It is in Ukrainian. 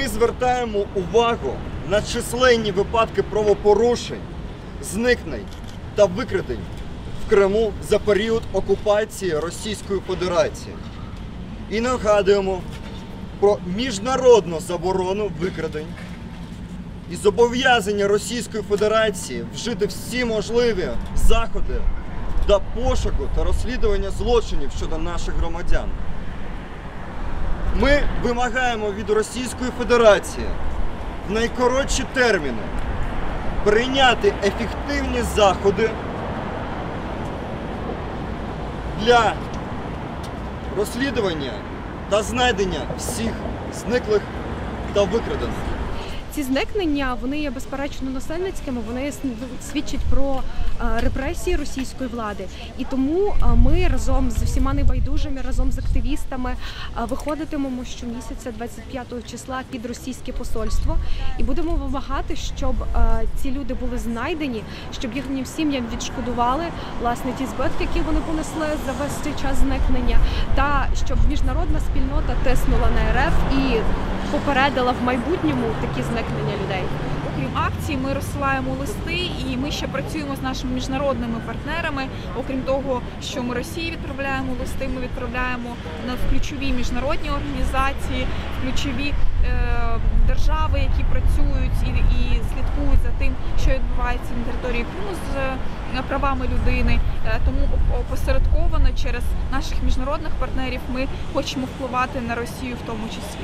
звертаємо увагу на численні випадки правопорушень, зникнень та викрадень в Криму за період окупації Російської Федерації. І нагадуємо про міжнародну заборону викрадень і зобов'язання Російської Федерації вжити всі можливі заходи до пошуку та розслідування злочинів щодо наших громадян. Ми вимагаємо від Російської Федерації в найкоротші терміни прийняти ефективні заходи для розслідування та знайдення всіх зниклих та викрадених. Ці зникнення вони є безперечно насильницькими. Вони свідчать про е, репресії російської влади. І тому е, ми разом з всіма небайдужими, разом з активістами е, виходитимемо щомісяця, 25 числа, під російське посольство, і будемо вимагати, щоб ці люди були знайдені, щоб їхнім сім'ям відшкодували власне ті збитки, які вони понесли за весь цей час зникнення, та щоб міжнародна спільнота тиснула на РФ і попередила в майбутньому такі зникнення людей. Окрім акцій, ми розсилаємо листи і ми ще працюємо з нашими міжнародними партнерами. Окрім того, що ми Росії відправляємо листи, ми відправляємо на ключові міжнародні організації, ключові е, держави, які працюють і, і слідкують за тим, що відбувається на території Криму з е, правами людини. Е, тому опосередковано через наших міжнародних партнерів ми хочемо впливати на Росію в тому числі.